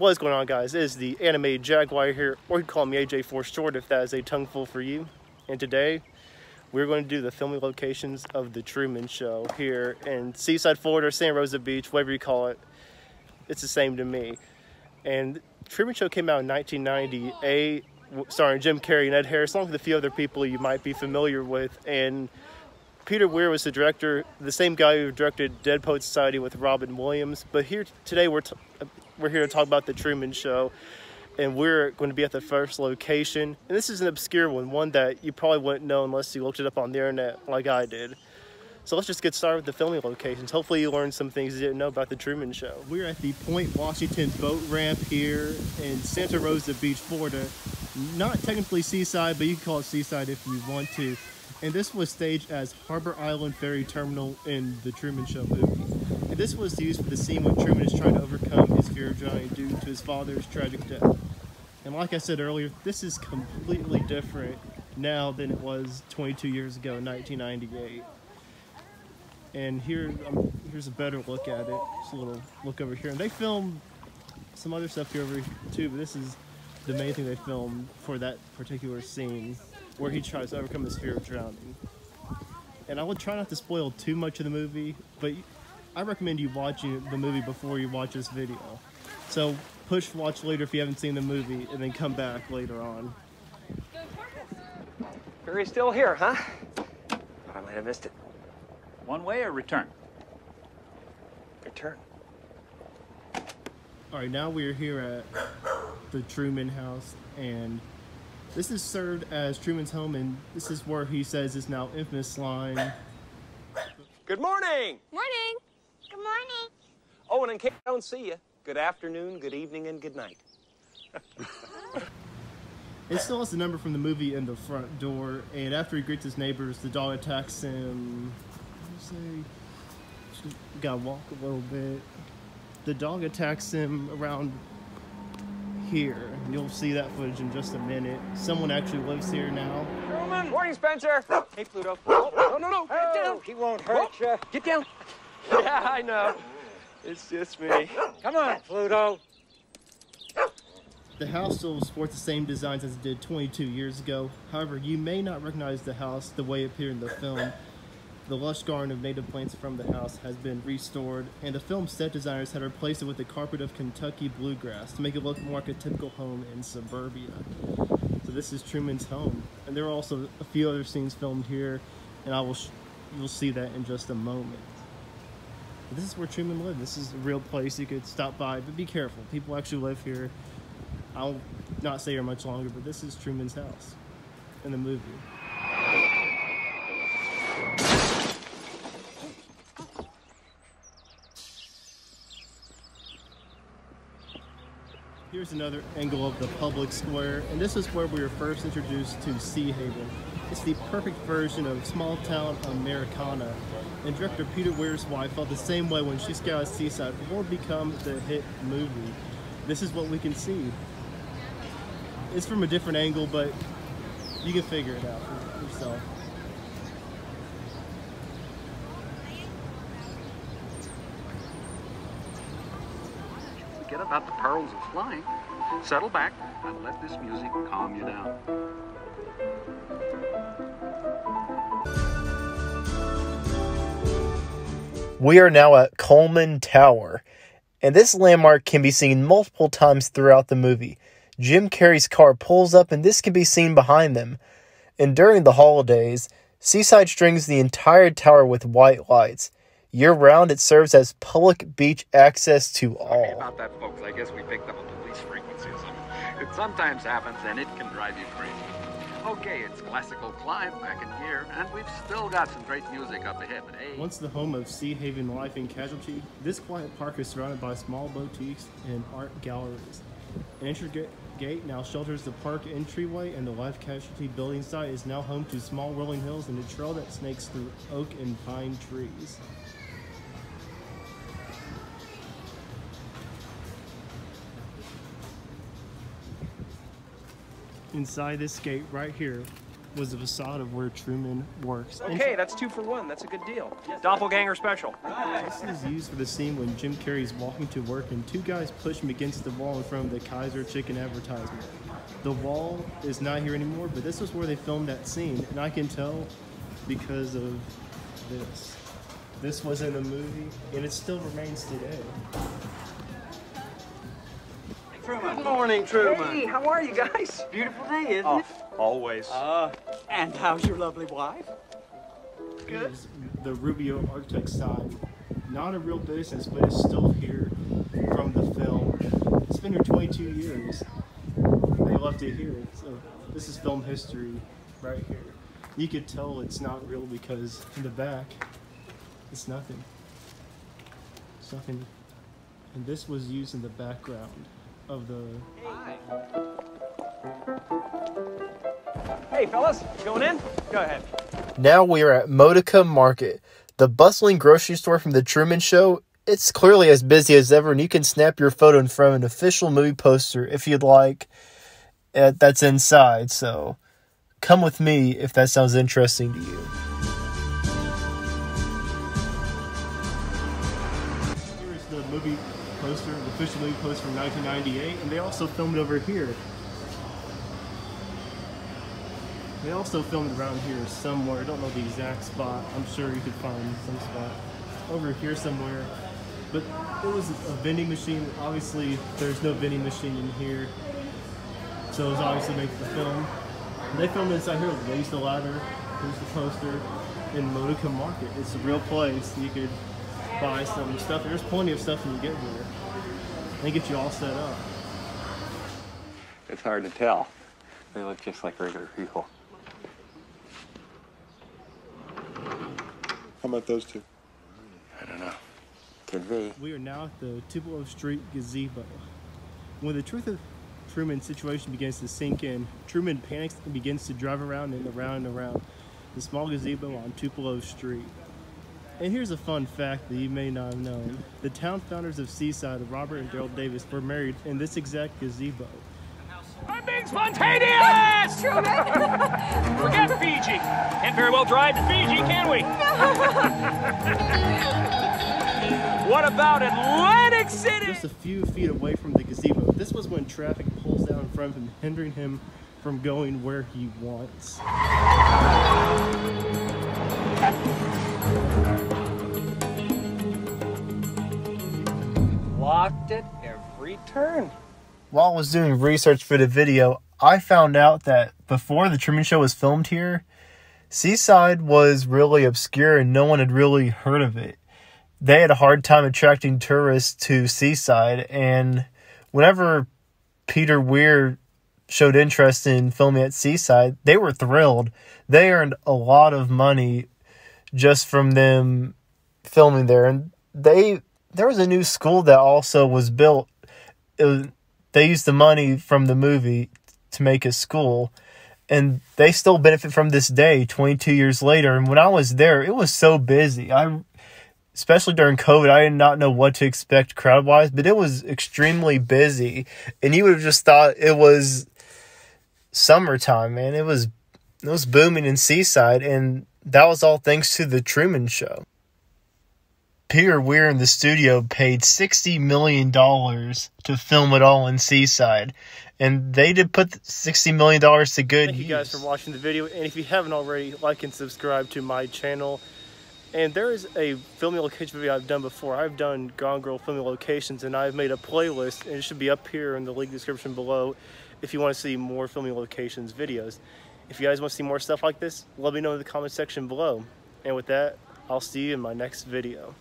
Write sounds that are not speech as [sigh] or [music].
What is going on guys? It is the animated Jaguar here, or you can call me AJ for short if that is a tongue full for you. And today, we're going to do the filming locations of The Truman Show here in Seaside, Florida, Santa Rosa Beach, whatever you call it. It's the same to me. And Truman Show came out in 1998, starring Jim Carrey and Ed Harris, along with a few other people you might be familiar with. And Peter Weir was the director, the same guy who directed Dead Poet Society with Robin Williams. But here today we're we're here to talk about the Truman Show, and we're going to be at the first location. And this is an obscure one, one that you probably wouldn't know unless you looked it up on the internet like I did. So let's just get started with the filming locations. Hopefully you learned some things you didn't know about the Truman Show. We're at the Point Washington boat ramp here in Santa Rosa Beach, Florida. Not technically seaside, but you can call it seaside if you want to. And this was staged as Harbor Island Ferry Terminal in the Truman Show movie. And this was used for the scene when Truman is trying to overcome his fear of drowning due to his father's tragic death. And like I said earlier, this is completely different now than it was 22 years ago in 1998. And here, um, here's a better look at it. Just a little look over here. And they filmed some other stuff here over here too, but this is the main thing they filmed for that particular scene where he tries to overcome his fear of drowning. And I would try not to spoil too much of the movie, but I recommend you watching the movie before you watch this video. So push watch later if you haven't seen the movie, and then come back later on. Barry's still here, huh? I might have missed it. One way or return? Return. All right, now we're here at the Truman House, and this is served as Truman's home, and this is where he says his now infamous line. Good morning. Morning. Good morning. Oh, and in case I don't see you, good afternoon, good evening, and good night. It still has the number from the movie in the front door, and after he greets his neighbors, the dog attacks him. Say, gotta walk a little bit. The dog attacks him around here. You'll see that footage in just a minute. Someone actually lives here now. Truman. Morning, Spencer. Hey, Pluto. Oh, no, no, no. Get down. He won't hurt you. Get down. [laughs] Yeah, I know. It's just me. Come on, Pluto. The house still sports the same designs as it did 22 years ago. However, you may not recognize the house the way it appeared in the film. The lush garden of native plants from the house has been restored, and the film set designers had replaced it with a carpet of Kentucky bluegrass to make it look more like a typical home in suburbia. So this is Truman's home, and there are also a few other scenes filmed here, and I will you'll see that in just a moment. This is where Truman lived. This is a real place you could stop by, but be careful. People actually live here. I'll not stay here much longer, but this is Truman's house in the movie. Here's another angle of the public square, and this is where we were first introduced to Sea Haven. It's the perfect version of small town Americana, and director Peter Weir's wife felt the same way when she scouted Seaside before it become the hit movie. This is what we can see. It's from a different angle, but you can figure it out yourself. Forget about the perils of flying. Settle back and let this music calm you down. We are now at Coleman Tower, and this landmark can be seen multiple times throughout the movie. Jim Carrey's car pulls up, and this can be seen behind them. And during the holidays, Seaside strings the entire tower with white lights. Year round, it serves as public beach access to Sorry all. about that, folks. I guess we picked up a police frequency or something. It sometimes happens, and it can drive you crazy. Okay, it's classical climb back in here, and we've still got some great music up ahead. But hey, Once the home of Sea Haven Life and Casualty, this quiet park is surrounded by small boutiques and art galleries. An entry gate now shelters the park entryway, and the Life Casualty building site is now home to small rolling hills and a trail that snakes through oak and pine trees. Inside this gate right here, was the facade of where Truman works. Okay, that's two for one. That's a good deal. Doppelganger special. This is used for the scene when Jim Carrey's walking to work and two guys push him against the wall in front of the Kaiser chicken advertisement. The wall is not here anymore, but this was where they filmed that scene, and I can tell because of this. This was in the movie, and it still remains today. Good morning, Truman. Hey, how are you guys? [laughs] Beautiful day, isn't Oh, it? always. Uh, and how's your lovely wife? Good. The Rubio Architect side, not a real business, but it's still here from the film. It's been here 22 years. They left it here. So this is film history right here. You could tell it's not real because in the back, it's nothing. It's nothing. And this was used in the background of the Hey, fellas, going in? Go ahead. Now we are at Modica Market, the bustling grocery store from The Truman Show. It's clearly as busy as ever, and you can snap your photo in front of an official movie poster if you'd like. Uh, that's inside, so come with me if that sounds interesting to you. Official movie poster from 1998, and they also filmed over here. They also filmed around here somewhere. I don't know the exact spot. I'm sure you could find some spot over here somewhere. But it was a vending machine. Obviously, there's no vending machine in here, so it was obviously making the film. They filmed inside here. They used the ladder. Here's the poster in Modica Market. It's a real place. You could buy some stuff. There's plenty of stuff you get here. They get you all set up. It's hard to tell. They look just like regular people. How about those two? I don't know. Could be. We are now at the Tupelo Street gazebo. When the truth of Truman's situation begins to sink in, Truman panics and begins to drive around and around and around the small gazebo on Tupelo Street. And here's a fun fact that you may not have known. The town founders of Seaside, Robert and Daryl Davis, were married in this exact gazebo. I'm being spontaneous! [laughs] Forget Fiji. Can't very well drive to Fiji, can we? [laughs] what about Atlantic City? Just a few feet away from the gazebo. This was when traffic pulls down in front of him, hindering him from going where he wants. [laughs] Locked it every turn. While I was doing research for the video, I found out that before the Truman Show was filmed here, Seaside was really obscure and no one had really heard of it. They had a hard time attracting tourists to Seaside, and whenever Peter Weir showed interest in filming at Seaside, they were thrilled. They earned a lot of money just from them filming there, and they there was a new school that also was built. Was, they used the money from the movie to make a school and they still benefit from this day 22 years later and when i was there it was so busy i especially during covid i did not know what to expect crowd wise but it was extremely busy and you would have just thought it was summertime man it was it was booming in seaside and that was all thanks to the truman show Peter Weir in the studio paid $60 million to film it all in Seaside. And they did put $60 million to good Thank you guys for watching the video. And if you haven't already, like and subscribe to my channel. And there is a filming location video I've done before. I've done Gone Girl filming locations, and I've made a playlist, and it should be up here in the link description below if you want to see more filming locations videos. If you guys want to see more stuff like this, let me know in the comment section below. And with that, I'll see you in my next video.